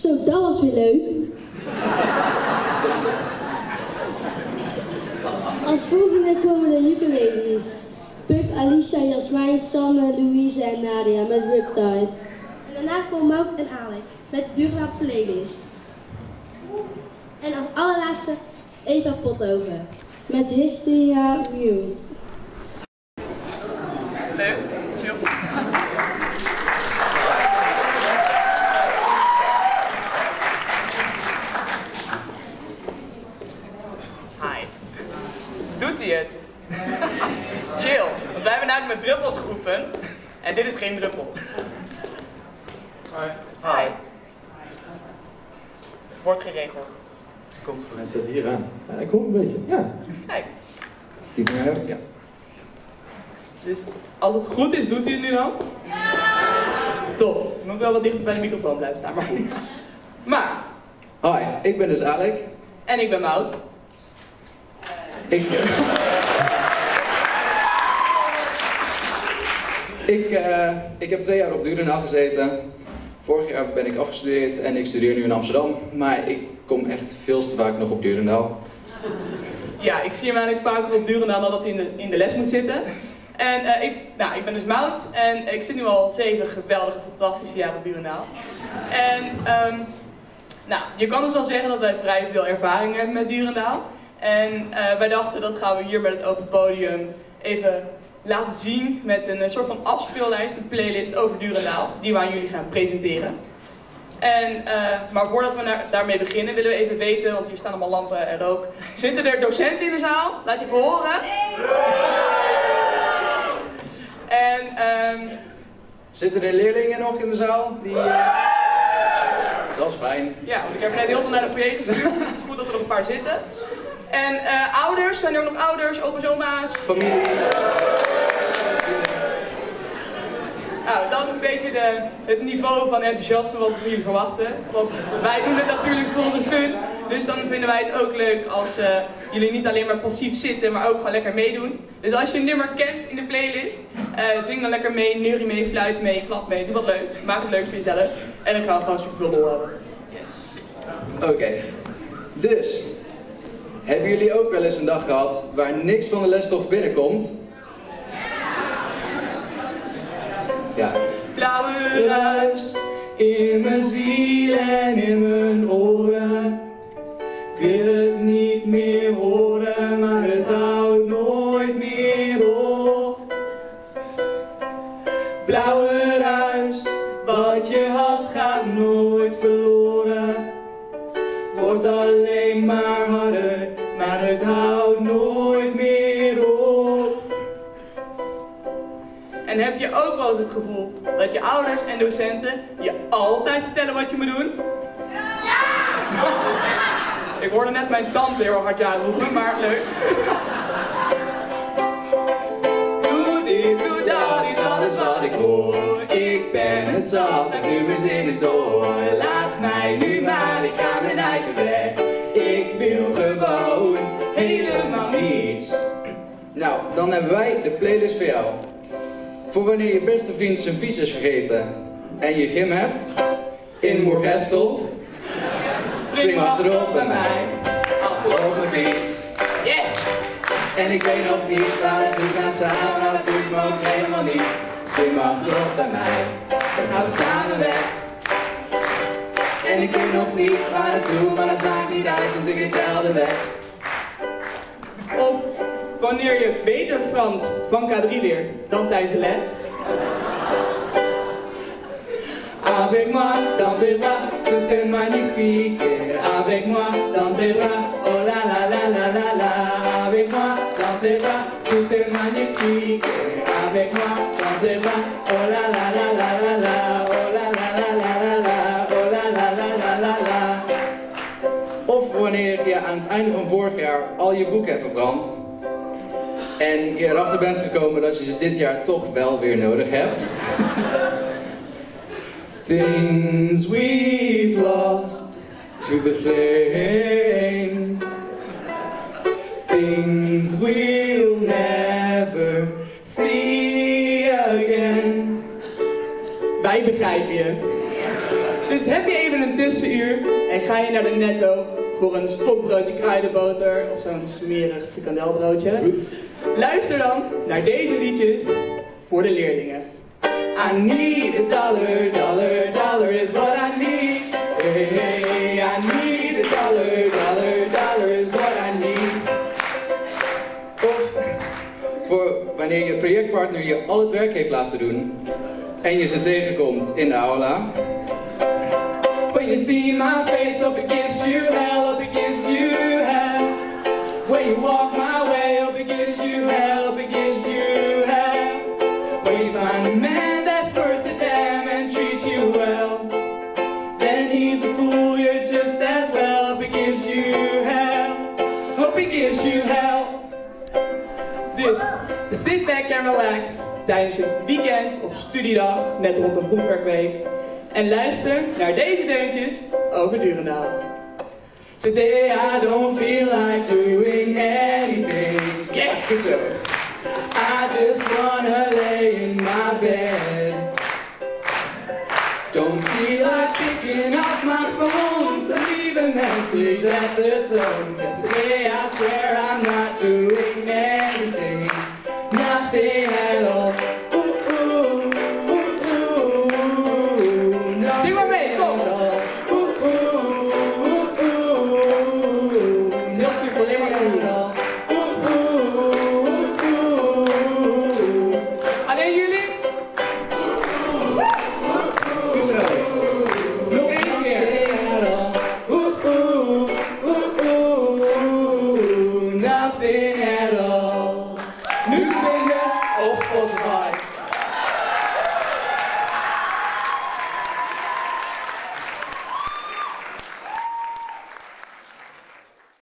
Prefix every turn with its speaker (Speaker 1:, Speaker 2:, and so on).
Speaker 1: Zo, dat was weer leuk. Als volgende komen de ukuleles. Puk, Alicia, Jasmijn, Sanne, Louise en Nadia met Riptide.
Speaker 2: En daarna komen Mout en Alek met de Durla playlist. En als allerlaatste Eva Pothoven.
Speaker 1: Met Hysteria Muse.
Speaker 3: Leuk. Chill. Hi. Doet hij het? Chill. Want wij hebben namelijk met druppels geoefend. En dit is geen druppel. Hi. Hi. Wordt geregeld. Komt
Speaker 4: Hij
Speaker 3: goed.
Speaker 4: staat hier aan. Ja, ik hoor een beetje. Ja.
Speaker 3: Kijk.
Speaker 4: Die van? Ja.
Speaker 3: Dus als het goed is, doet u het nu dan? Top. Ik moet wel wat dichter bij de microfoon blijven staan, maar goed. Maar,
Speaker 4: Hi, ik ben dus Alec.
Speaker 3: en ik ben Mout.
Speaker 4: Ik... ik, eh, ik heb twee jaar op Durenaal gezeten. Vorig jaar ben ik afgestudeerd en ik studeer nu in Amsterdam. Maar ik kom echt veel te vaak nog op Durendaal.
Speaker 3: Ja, ik zie hem eigenlijk vaker op duren dan dat hij in de, in de les moet zitten. En eh, ik, nou, ik ben dus Mout en ik zit nu al zeven geweldige, fantastische jaren op Durenaal. En ehm, nou, je kan dus wel zeggen dat wij vrij veel ervaring hebben met Durendaal. En eh, wij dachten dat gaan we hier bij het open podium even laten zien met een eh, soort van afspeellijst, een playlist over Durendaal, die we aan jullie gaan presenteren. En, eh, maar voordat we naar- daarmee beginnen willen we even weten, want hier staan allemaal lampen en rook. Zitten er docenten in de zaal? Laat je even horen. En ehm,
Speaker 4: Zitten er leerlingen nog in de zaal? Die, Dat is fijn.
Speaker 3: ja, want ik heb net heel veel naar de foyer gestuurd, dus het is goed dat er nog een paar zitten. En eh, ouders, zijn er ook nog ouders, opa's, oma's?
Speaker 4: Familie.
Speaker 3: Nou, dat is een beetje de, het niveau van enthousiasme wat we van jullie verwachten. Want wij doen het natuurlijk voor onze fun. Dus dan vinden wij het ook leuk als eh, jullie niet alleen maar passief zitten, maar ook gewoon lekker meedoen. Dus als je een nummer kent in de playlist, eh, zing dan lekker mee, neurie mee, fluit mee, klap mee, doe wat leuk. Maak het leuk voor jezelf. En dan gaan we gewoon super veel lol hebben. Yes.
Speaker 4: Oké. Dus, hebben jullie ook wel eens een dag gehad waar niks van de lesstof binnenkomt? Ja.
Speaker 3: Blauwe ruis in mijn ziel en in mijn oren. Ik wil het niet meer horen, maar het houdt nooit meer op. Blauwe ruis, wat je had gaat nooit verloren. Het wordt alleen houdt nooit meer op. En heb je ook wel eens het gevoel dat je ouders en docenten je altijd vertellen wat je moet doen? Ja! Ik hoorde net mijn tante heel hard ja roepen, maar leuk. Doe dit, doe dat, is alles wat ik hoor. Ik ben het zat en nu mijn zin is door. Laat mij nu maar, ik ga mijn eigen weg. Ik wil gewoon helemaal niets.
Speaker 4: Nou, dan hebben wij de playlist voor jou. Voor wanneer je beste vriend zijn fiets is vergeten en je gym hebt, in Moergestel, spring achterop bij mij, achterop mijn fiets.
Speaker 3: Yes!
Speaker 4: En ik weet nog niet waar het toe gaan samen, nou dat doet me ook helemaal niets. Spring maar achterop bij mij, dan gaan we samen weg. En ik weet nog niet waar naartoe, maar het maakt niet uit, want ik weet wel de weg.
Speaker 3: Wanneer je beter Frans van K3 leert dan tijdens de les. Avec moi, dans tes bras, tout est magnifique. Avec moi, dans tes bras, oh la la la la la la. Avec moi, dans tes bras, tout est magnifique. Avec moi, dans tes bras, oh la la la la la la. Oh la la la la la. Oh.
Speaker 4: Of wanneer je aan het einde van vorig jaar al je boeken hebt verbrand. En je erachter bent gekomen dat je ze dit jaar toch wel weer nodig hebt. Things we've lost to the flames. Things we'll never see again.
Speaker 3: Wij begrijpen je. Dus heb je even een tussenuur en ga je naar de netto voor een stokbroodje kruidenboter of zo'n smerig frikandelbroodje. Luister dan naar deze liedjes voor de leerlingen. I need a dollar, dollar, dollar is what I need. Hey, I need a dollar, dollar, dollar is what I need.
Speaker 4: Of voor wanneer je projectpartner je al het werk heeft laten doen en je ze tegenkomt in de aula.
Speaker 3: When you see my face, hope it then he's a fool, you're just as well, hope it gives you hell, hope it gives you hell. Dus, sit back and relax tijdens je weekend of studiedag, net rond een proefwerkweek. En luister naar deze deuntjes over Durendaal. Today I don't feel like doing anything. Yes!
Speaker 4: Zo.
Speaker 3: I just wanna lay in my bed. A message at the tone. 'Cause today I swear I'm not doing anything.